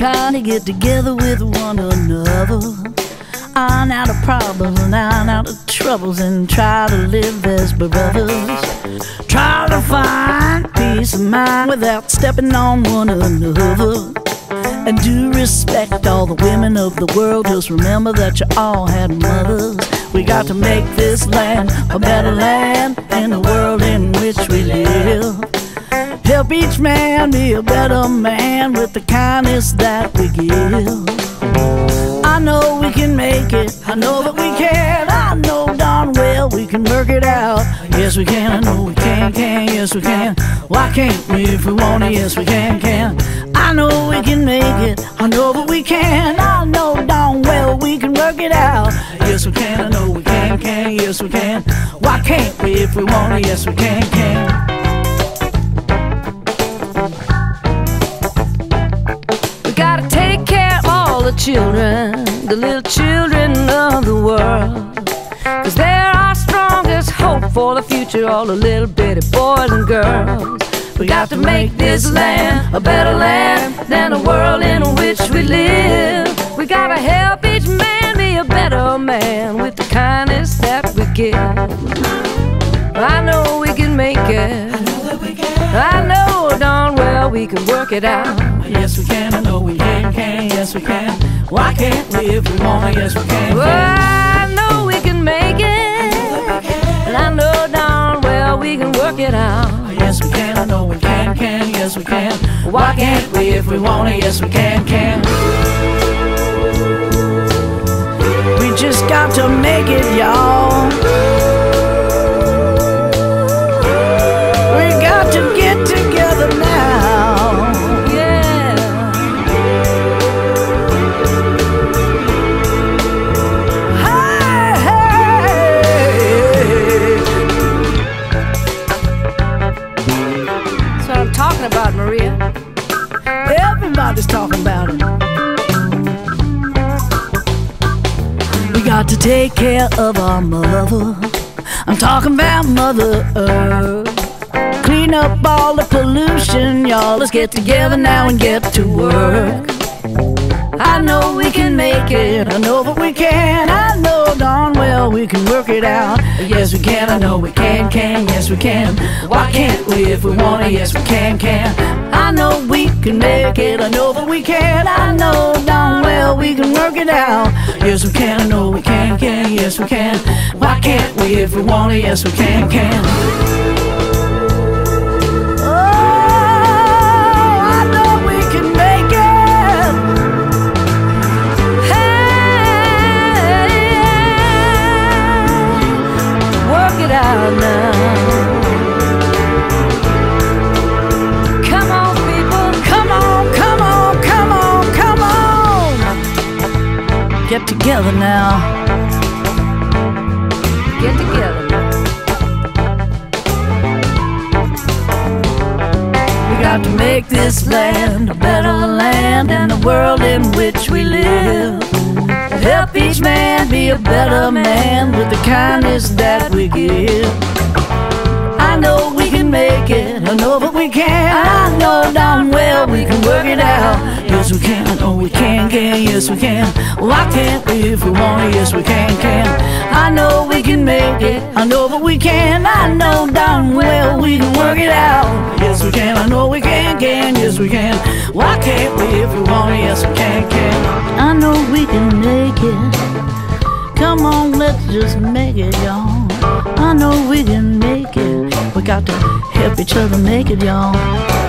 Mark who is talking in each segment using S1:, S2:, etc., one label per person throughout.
S1: mankind to get together with one another. Iron out of problems and iron out of troubles and try to live as brothers. Try to find peace of mind without stepping on one another. And do respect all the women of the world. Just remember that you all had mothers. We got to make this land a better land in the world in which we live. Help each man be a better man with the kindness that we give. I know we can make it. I know that we can. I know darn well we can work it out. Yes, we can. I know we can, can. Yes, we can. Why can't we if we want to? Yes, we can, can. I know we can make it. I know that we can. I know darn well we can work it out. Yes, we can. I know we can, can. Yes, we can. Why can't we if we want to? Yes, we can, can.
S2: Children, the little children of the world. Cause they're our strongest hope for the future, all the little bitty boys and girls. We got to make this land a better land than the world in which we live. We gotta help each man be a better man with the kindness that we give. I know we can make it. I know darn well we can work it out.
S1: Yes, we can. Yes, we can. Why can't we if we want to? Yes, we can,
S2: Well. I know we can make it. And I know darn well we can work it out.
S1: Yes, we can. I know we can, can. Yes, we can. Why can't we if we want to? Yes, we can, can. We just got to make it, y'all. Everybody's talking about it. We got to take care of our mother. I'm talking about Mother Earth. Clean up all the pollution, y'all. Let's get together now and get to work. I know we can make it. I know work it out. Yes, we can. I know we can, can. Yes, we can. Why can't we if we want to? Yes, we can, can. I know we can make it. I know that we can. I know darn well we can work it out. Yes, we can. I know we can, can. Yes, we can. Why can't we if we want to? Yes, we can, can. Together now.
S2: Get together.
S1: We got to make this land a better land than the world in which we live. Help each man be a better man with the kindness that we give. I know we can make it. I know that we can. I know darn well we can work it out. Yes, we can. I know we can, can. Yes, we can. Why can't we if we want? Yes, we can, can. I know we can make it. I know that we can. I know darn well we can work it out. Yes, we can. I know we can, can. Yes, we can. Why can't we if we want? Yes, we can, can. I know we can make it. Come on, let's just make it, y'all. I know we can make it. We got to help each other make it, y'all.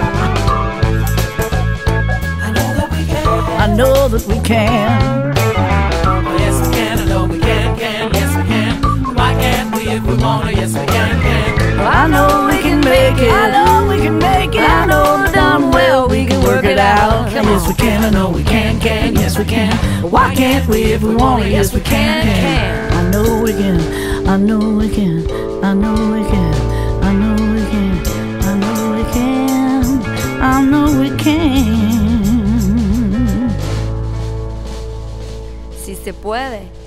S1: I know that we can.
S3: Yes, we can. I know we can, can. Yes, we can. Why can't we if we want to? Yes, we can, can.
S1: I know we can make it. I know we can make it. I know darn well we can work it out. Yes, we can. I know we can, can. Yes, we can. Why can't we if we want to? Yes, we can, can. I know we can. I know we can. I know we can. I know we can. I know we can. I know we
S2: puede.